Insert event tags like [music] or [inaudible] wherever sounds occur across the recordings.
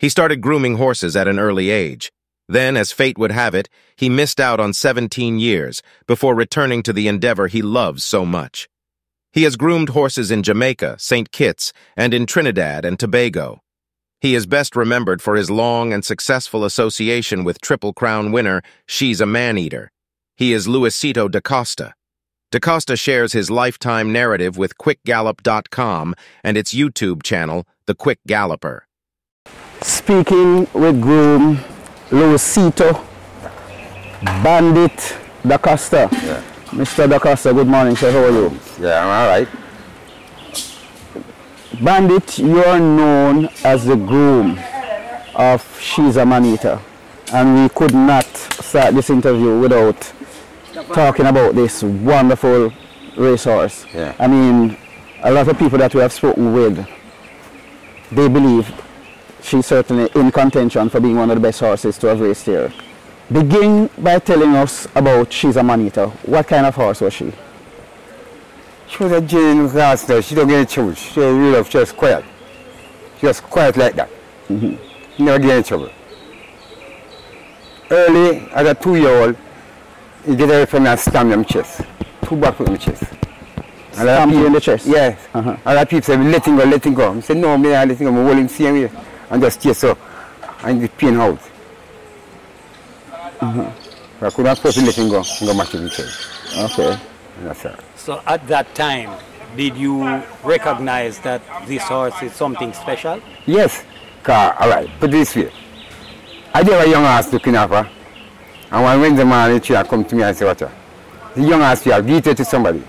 He started grooming horses at an early age. Then, as fate would have it, he missed out on 17 years before returning to the endeavor he loves so much. He has groomed horses in Jamaica, St. Kitts, and in Trinidad and Tobago. He is best remembered for his long and successful association with Triple Crown winner She's a Maneater. He is Lewisito da Costa. DaCosta shares his lifetime narrative with QuickGallop.com and its YouTube channel, The Quick Galloper. Speaking with groom Lewisito Bandit DaCosta. Yeah. Mr. DaCosta, good morning, sir. How are you? Yeah, I'm all right. Bandit, you are known as the groom of She's a Maneater. And we could not start this interview without talking about this wonderful racehorse. Yeah. I mean, a lot of people that we have spoken with, they believe she's certainly in contention for being one of the best horses to have raced here. Begin by telling us about She's a Maneater. What kind of horse was she? She was a genuine class. She don't get in trouble. She was real, she was quiet. She was quiet like that. She never get in trouble. Early, as a two-year-old, he get away from me and stamp them chest. Two back with the chest. And a lot Stamp you in the chest? Yes. Uh-huh. A lot of people say, let him go, let him go. I said, no, me, I let him go. I hold him same way. And just chase up. And the pain out. I could not supposed to let him go go him chest. Okay. That's it. So at that time, did you recognize that this horse is something special? Yes, car, all right, put this way. I did a young ass looking at her, and one Wednesday morning, she come to me and say, what? The young ass here, give it to somebody.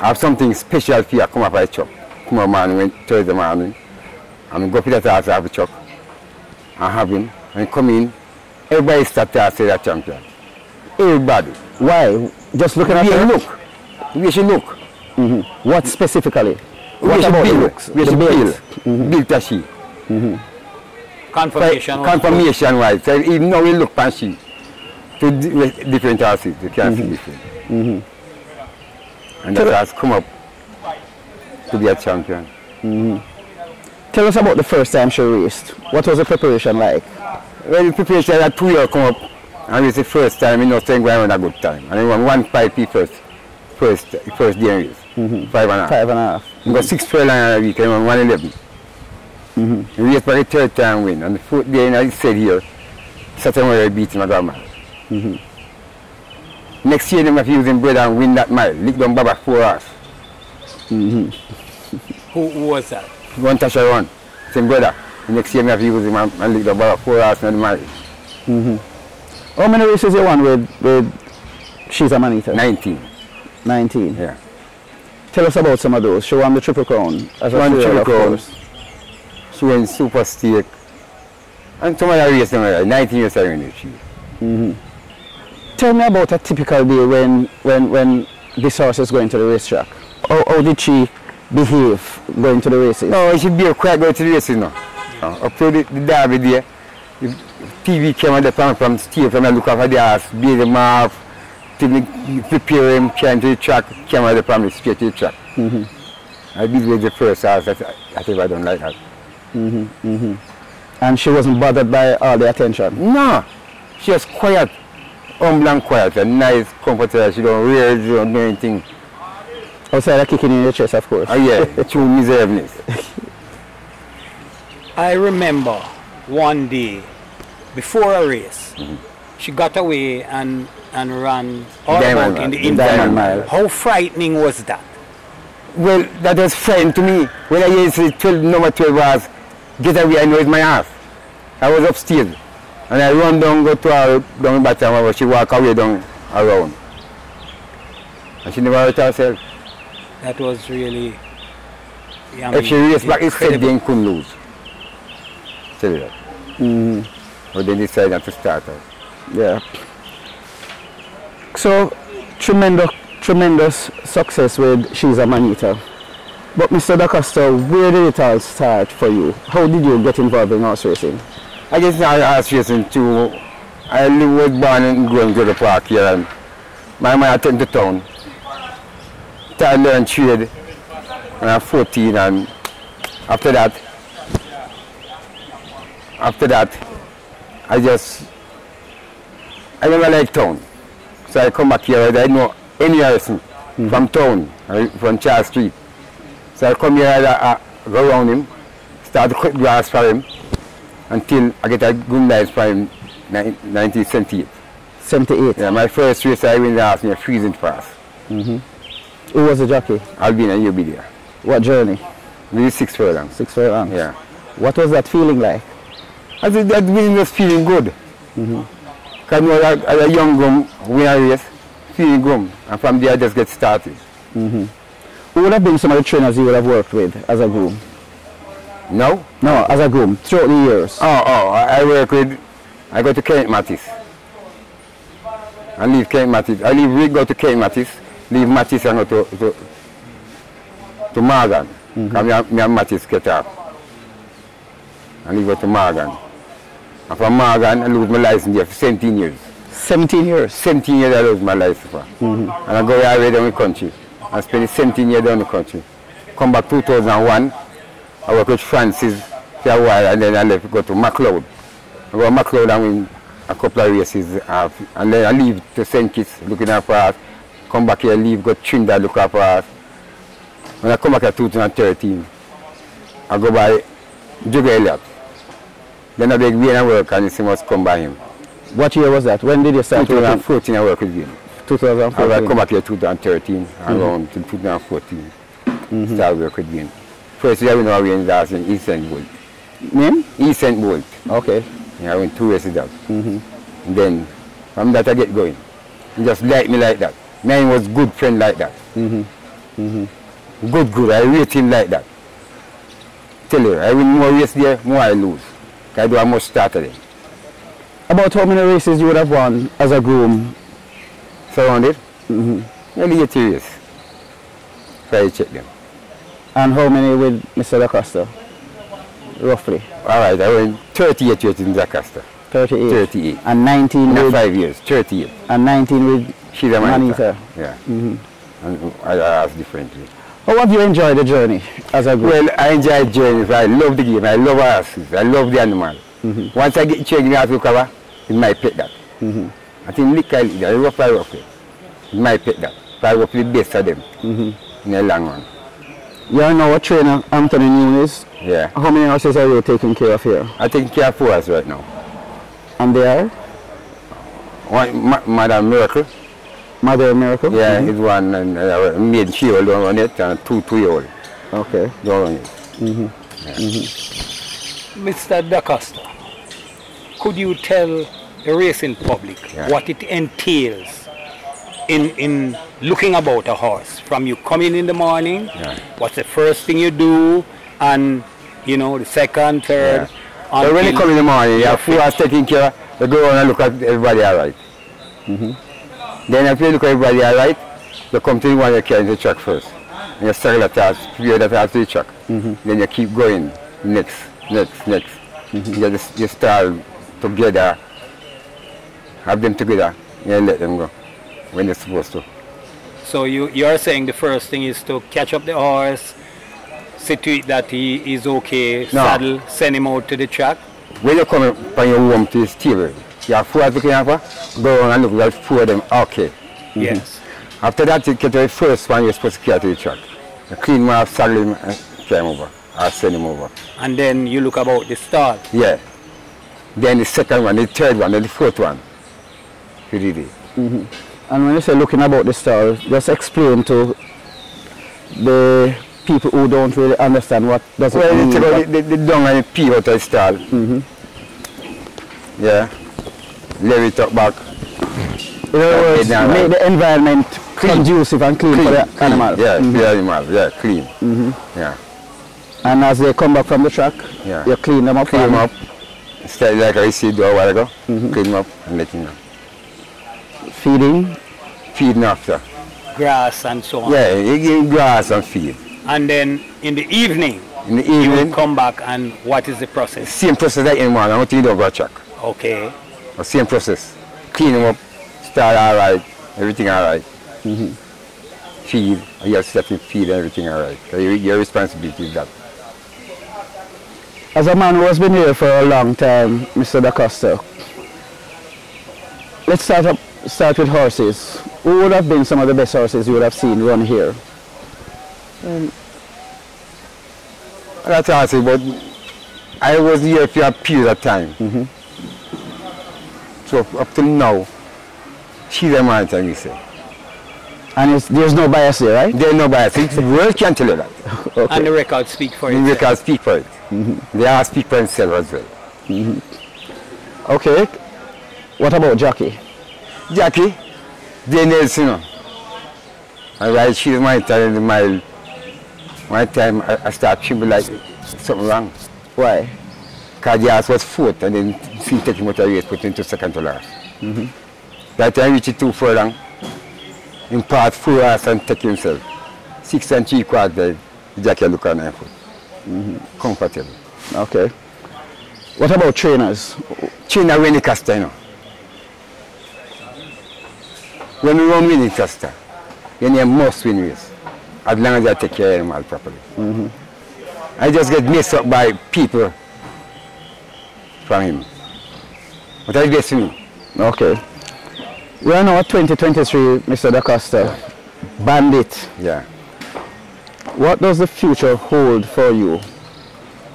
I have something special for you, come up by the it? Come a man, when Thursday morning, I'm going to go to that house, I have a truck. I have him, and come in, everybody start there say that champion. Everybody. Why? Just looking at We look. We should look. Mm-hmm. What specifically? We What should about the build. looks? We The should build? build. Mm-hmm. Build a she. Mm-hmm. Confirmation. was- confirmation wise. So even now we look at she to different houses, you can't see different. And that has come up to be a champion. Tell us about the first time she raced. What was the preparation like? Well, the preparation had two years come up, and it's the first time, you know, saying going on a good time. And I won one five P first, first, first day race, five and a half. Five and a half. We got six six twelve and a week, and won one eleven. Mm-hmm. We raced for the third time win, and the fourth day, and I said here, Saturday morning I beat my grandma. Mhm. Next year, them have used him bread and win that mile. Lick down Baba four hours. Who, who was that? One touch I run. Same brother. The next year, me have used him and, and lick down Baba four hours and the mile. Mm-hmm. How many races you won with, with She's a Maneater? 19. 19. Yeah. Tell us about some of those. She won the Triple Crown. As a Won the Triple Crown. She went super stake. And some other race, 19 years I win she. Mm-hmm. Tell me about a typical day when, when, when this horse is going to the racetrack. How, how did she behave going to the races? No, she be a quiet going to the races now. Uh, up to the, the derby there, the TV came camera that from, from stay from and look after the ass, be them off, prepare him, trying to the track, camera that from the straight to the track. Mm-hmm. I did with the first that I, I think I don't like that. Mm-hmm, mm-hmm. And she wasn't bothered by all the attention. No, she was quiet, humble and quiet, and nice, comfortable. She don't rear, she don't do anything. Oh, Outside of kicking in the chest, of course. Oh yeah, [laughs] true miserableness. I remember one day before a race, mm-hmm. she got away and, and ran all Diamond about in Mile. the Diamond. Mile. How frightening was that? Well, that was fine to me. When I used to 12, number 12 was, get away, I know it's my ass. I was upstairs. And I run down, go to her down the bottom, but she walk away down around. And she never hurt herself. That was really. I if she mean, raced back, it said incredible. then couldn't lose. Tell you that. Mm, But they decided not to start her. yeah. So, tremendous, tremendous success with She's a Maneater. But Mr. DaCosta, where did it all start for you? How did you get involved in horse racing? I guess now ask racing too. I live was born and grew in Greater Park here and my mother took me to town. Started learn trade when I was 14 and after that after that, I just, I never like town. So I come back here, I didn't know any person hmm. from town, from Charles Street. So I come here, I, I go around him, start to cut grass for him, until I get a good life for him, nine- 1978. 78. Yeah, my first race I win last year, freezing fast. Mm-hmm. Who was the jockey? Albina, there. What journey? Maybe six furlongs. Six furlongs. Yeah. What was that feeling like? I think that winning was feeling good. Because you know, as a young gum, win a race, feeling good. And from there, I just get started. Mhm. Who would have been some of the trainers you would have worked with as a groom? No? No, as a groom, throughout the years. Oh, oh, I, I work with, I go to Kent Mattis. I leave Kent Mattis. I leave, we go to Kent Mattis, leave Mattis and go to, to, to Morgan. Mm-hmm. Because me, and- me and Mattis get up. And leave go to Morgan. And from Morgan, I lose my license there for 17 years. 17 years. 17 years I lose my license for. Mm-hmm. And I go all the way down the country. I spend 17 years down the country. Come back 2001. I work with Francis for a while and then I left go to MacLeod. I go to McLeod and win a couple of races. and then I leave to St. Kitts looking after us. Come back here, leave, go Trinidad look after us. When I come back in 2013, I go by Jigga Elliott. Then I beg Wayne I work and he must come by him. What year was that? When did you start working? 2014 I work with him. I 2014. come back here 2013, mm-hmm. around to 2014. Mm-hmm. Start work with him. First year we know we in last in East St. Bolt. Name? East St. Bolt. Okay. Yeah, I went two races that. Mm-hmm. And then from that I get going. He just like me like that. Man was good friend like that. Good, good. I rate him like that. Tell you, I win more race there, more I lose. I do a much starter then. About how many races you would have won as a groom? Surrounded? Mm-hmm. Nearly 80 race. So I check them. And how many with Mr. DaCosta? Roughly. All right, I went 38 years in Jacasta. 38. 38. And 19 Not with, five years, 38. and 19 with She's a Maneater. Yeah. Mm-hmm. And uh, I, I ask differently. Oh, How have you enjoyed the journey as a groom? Well, I enjoy journeys. I love the game. I love horses. I love the animal. Mm-hmm. Once I get changed in to cover, it's my pet that. Mm-hmm. I think Kyle, I rough I rough it. It's my pet that. So I rough the best of them in the long run. You are now a trainer, Anthony Nunes. Yeah. How many horses are you taking care of here? I take care of four us right now. And they are? One, Ma- Madam Miracle, Mother Miracle? yeah, Mhm. is one, and uh, maid she old don't run it, and two two year old Okay. don't run it. Mr. DaCosta, could you tell the racing public Yeah. what it entails in, in looking about a horse? From you coming in the morning, Yeah. what's the first thing you do, and you know, the second, third. So when you come in the morning, you have four hours taking care, you go around and look at everybody all right. Then if you look at everybody all right, you come to the one you carry the truck first. And you circle that task, that task to the truck. Mm-hmm. Then you keep going, next, next, next. Mm-hmm. You, just, you start together, have them together, and let them go when they're supposed to. So you, you're saying the first thing is to catch up the horse, see to it that he is okay, No. saddle, send him out to the track. When you come from your home to the stable, you have four after, go around and look at four of them, okay. Mm-hmm. Yes. After that, you get to the first one you're supposed to carry to the truck. You clean him off, saddle him, and carry him over. Or send him over. And then you look about the stall. Yeah. Then the second one, the third one, and the fourth one. You did it. Mm-hmm. And when you say looking about the stall, just explain to the people who don't really understand what does it Well, mean. you take out what- the, the, the dung and the pee out of the stall. Mm-hmm. Yeah. Lay it up back. in other words, make right. the environment conducive and clean, for the clean. animal. Yeah, Mhm. for the animal. Yeah, clean. Mhm. Yeah. And as they come back from the track, Yeah. you clean them up. Clean them up. Start like I see a while ago. Clean them up and let him know. Feeding. Feeding after. grass and so on. Yeah, you give grass and feed. And then in the evening, In the evening, you come back and what is the process? same process like in the morning until you don't go check. Okay. The same process. Clean them up, start all right, everything all right. Mm-hmm. Feed, you have to set him feed and everything all right. So your, your responsibility is that. As a man who has been here for a long time, Mr. DaCosta, let's start up start with horses. Who would have been some of the best horses you would have seen run here? Um, That's how I say, but I was here for a period of time. Mm-hmm. So up till now, she's a man, time you say. And it's, there's no bias there, right? There's no bias. It's- The world can't tell you that. [laughs] Okay. And the record speak for it. The records speak for it. Mm-hmm. They all speak for themselves as well. Mm-hmm. Okay. What about Jackie? Jackie, they Nelson. You know. And while she's my time in the mile, one time I, I start tremble like something wrong. Why? Cardias was fourth and then she taking what I race, put into second to last. Mm-hmm. That time reach it too furlong. In part four hours and take himself. Six and three quarters, Jackie look on nine foot. Mm-hmm. Comfortable. Okay. What about trainers? China Winnie Costa, you know. When we run Winnie Costa, your name must win race. As long as you take care of animal properly. Mm-hmm. I just get messed up by people from him. But best for me. Okay. We are now at 2023, Mr. DaCosta. Bandit. Yeah. What does the future hold for you?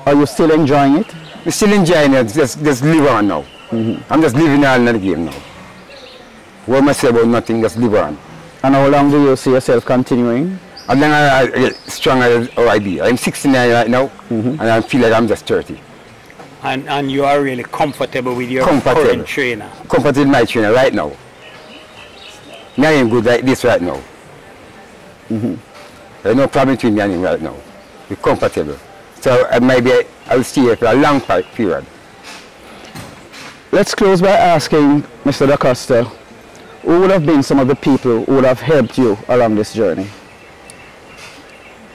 Are you still enjoying it? I'm still enjoying it, just, just live on now. Mm-hmm. I'm just living on the game now. What am I say about nothing, just live on. And how long do you see yourself continuing? As long as I get strong as how oh, I be. I'm 69 right now, mm-hmm. and I feel like I'm just 30. And, and you are really comfortable with your Comfortable. current trainer. comfortable in my trainer right now. Me and him good like this right now. There's no problem between me and him right now. We're comfortable. So uh, maybe I will stay here for a long period. Let's close by asking Mr. DaCosta, who would have been some of the people who would have helped you along this journey?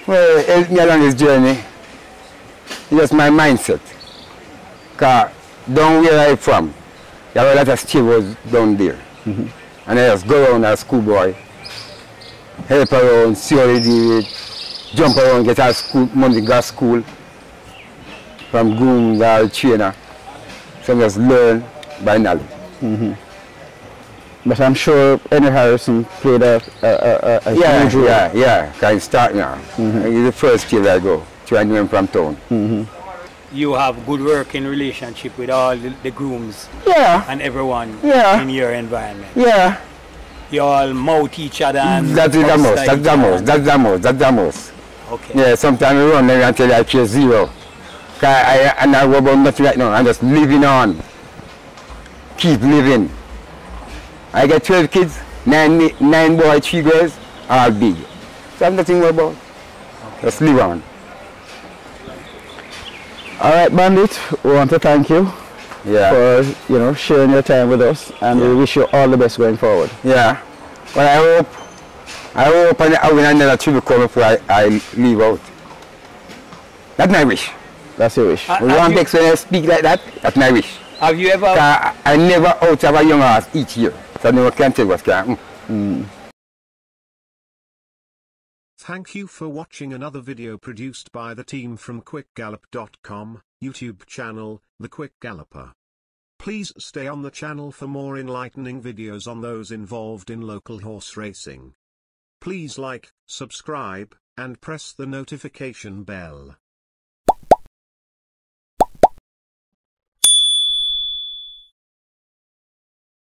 Well, help me along this journey. It's just my mindset. Cause down where I'm from, there are a lot of stables down there. Mm-hmm. And I just go around as a schoolboy, help around, see how they do it, jump around, get out of school, Monday go to school, from groom, girl, trainer. So I just learn by knowledge. Mm-hmm. But I'm sure Henry Harrison played a, a, a, a Yeah, huge role. yeah, yeah. Can start now. Mm-hmm. It's the first stable I go, trying to from town. You have good working relationship with all the, the grooms Yeah, and everyone Yeah. in your environment. yeah. You all mouth each other and That's the most, that's the most, that's the most, that's the most. Okay. Yeah, sometimes I run them until I care zero. 'Cause I, I worry about nothing right now. I'm just living on. Keep living. I got 12 kids, nine, nine boys, three girls, all big. So I have nothing about. Just live on. All right, Bandit, we want to thank you Yeah. for, you know, sharing your time with us and we wish you all the best going forward. Yeah. But I hope, I hope I, I win another triple come before I, I leave out. That's my wish. That's your wish. Uh, When have one you- makes when I speak like that, that's my wish. Have you ever I, I never out of a young ass each year. So I never can tell what's going on. Thank you for watching another video produced by the team from QuickGallop.com, YouTube channel, The Quick Galloper. Please stay on the channel for more enlightening videos on those involved in local horse racing. Please like, subscribe, and press the notification bell.